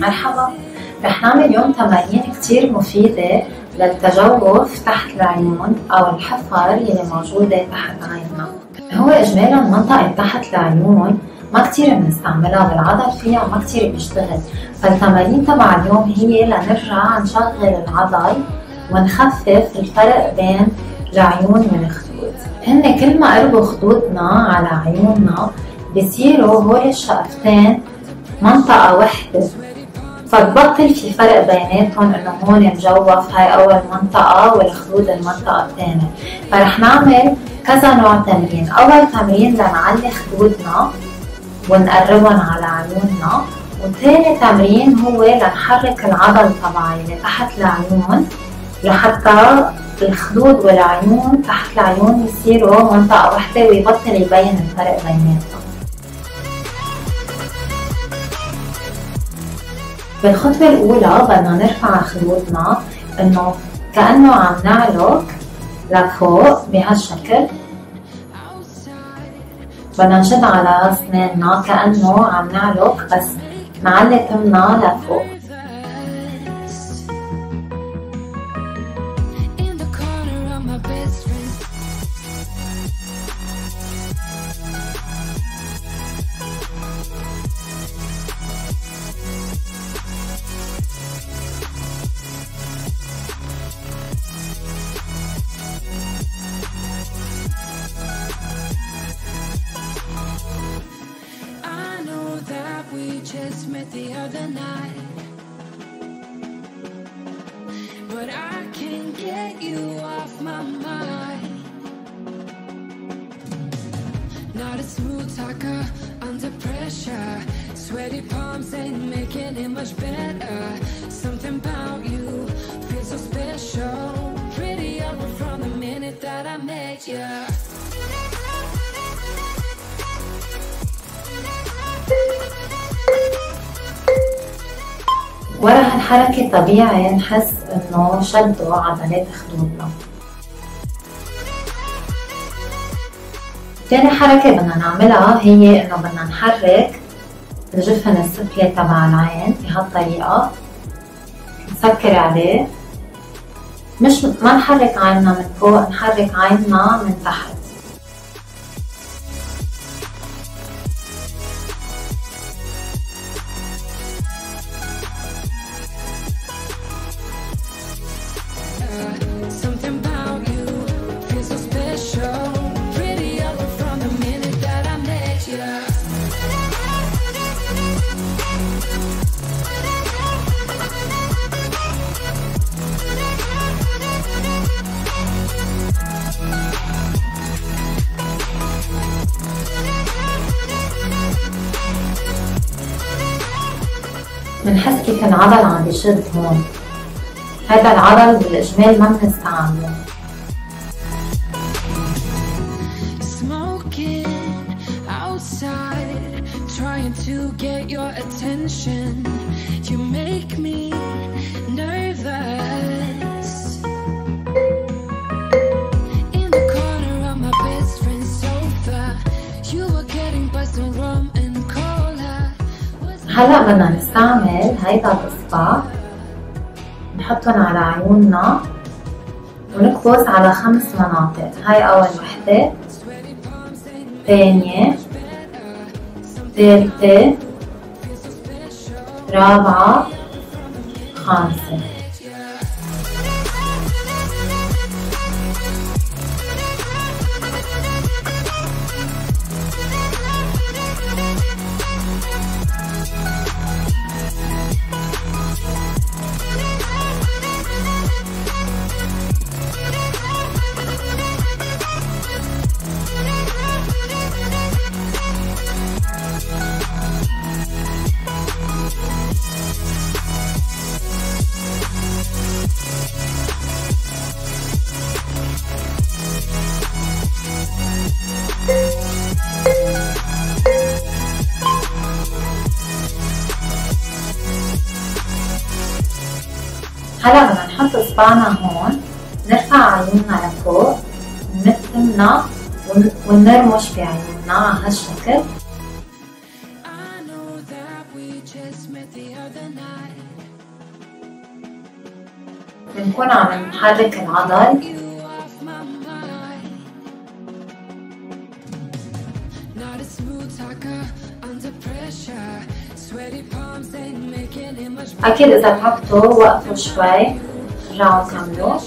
مرحبا. رح نعمل اليوم تمارين كتير مفيدة للتجوف تحت العيون أو الحفر يلي موجودة تحت عيننا. هو إجمالا منطقة تحت العيون ما كتير بنستعملها بالعضل فيها ما كتير بيشتغل فالتمارين تبع اليوم هي لنرجع نشغل العضل ونخفف الفرق بين العيون والخدود. هن كل ما قربوا خدودنا على عيوننا بصيروا هول الشقفتين منطقة وحدة. فتبطل في فرق بيناتهم إنه هون مجوف هاي أول منطقة والخدود المنطقة الثانية. فرح نعمل كذا نوع تمرين. أول تمرين لنعلي خدودنا ونقربهم على عيوننا. وثاني تمرين هو لنحرك العضل تبعي اللي تحت العيون لحتى الخدود والعيون تحت العيون يصيروا منطقة واحدة ويبطل يبين الفرق بيناتهم. بالخطوة الأولى بدنا نرفع خدودنا إنه كأنه عم نعلق لفوق بهالشكل. بدنا نشد على أسناننا كأنه عم نعلق بس نعلي تمنا لفوق. The other night. But I can't get you off my mind. Not a smooth talker under pressure. Sweaty palms ain't making it much better. Something about you feels so special. Pretty from the minute that I met you ورا هالحركة طبيعي نحس إنه شدوا عضلات خدودنا. تاني حركة بدنا نعملها هي إنه بدنا نحرك الجفن السفلي تبع العين بهالطريقة. نسكر عليه. مش ما نحرك عيننا من فوق نحرك عيننا من تحت. بنحس كيف العضل عم بيشد هون. هذا العضل بالإجمال ما بنستعمله Trying to get your attention. You make me nervous. هلا بدنا نستعمل هيدا الإصبع. نحطهم على عيوننا ونقفز على خمس مناطق. هاي أول وحدة. ثانية ثالثة رابعة خامسة. هلأ بدنا نحط اصبعنا هون نرفع عيوننا لفوق نمنا ونرمش بعيوننا على هالشكل. بنكون عم نحرك العضل. Not smooth talker under pressure. أكيد إذا تعبتوا وقفوا شوي رجعوا كملوا.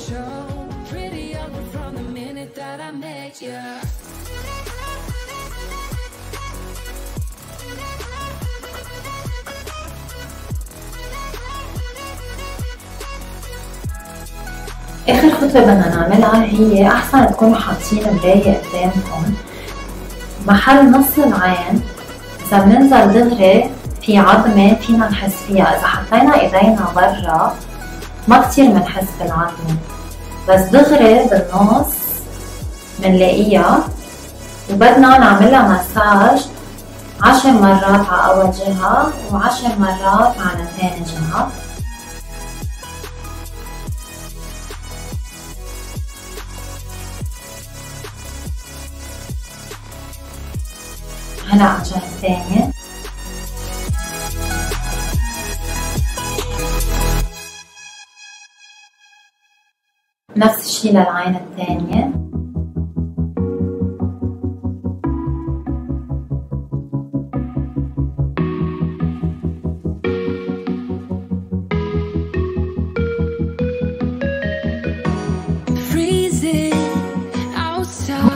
آخر خطوة بدنا نعملها هي أحسن تكونوا حاطين مراية قدامكم. محل نص العين إذا بننزل دغري في عظمة فينا نحس فيها. إذا حطينا إيدينا برا ما كتير بنحس بالعظمة. بس دغري بالنص بنلاقيها وبدنا نعملها مساج عشر مرات على أول جهة وعشر مرات على ثاني جهة. هلا على الجهة الثانية. نفس الشي للعين الثانية.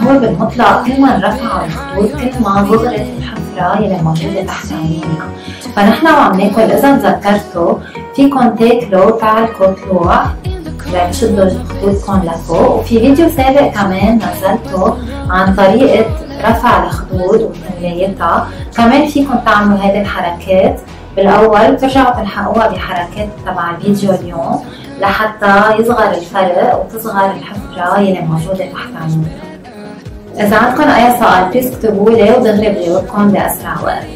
هو بالمطلق كل ما رفع الخطوط كل ما صغرت الحفرة يلي موجودة تحت عيوننا فنحن وعم ناكل إذا تذكرتوا فيكم تاكلوا تعلقوا طلوع لتشدوا خطوطكم لفوق وفي فيديو سابق كمان نزلته عن طريقة رفع الخدود وتمليتها كمان فيكم تعملوا هذه الحركات بالاول بترجعوا تلحقوها بحركات تبع الفيديو اليوم لحتى يصغر الفرق وتصغر الحفرة يلي موجودة تحت عيونكم إذا عندكم أي سؤال بليز اكتبوا لي ودغري بجاوبكم بأسرع وقت.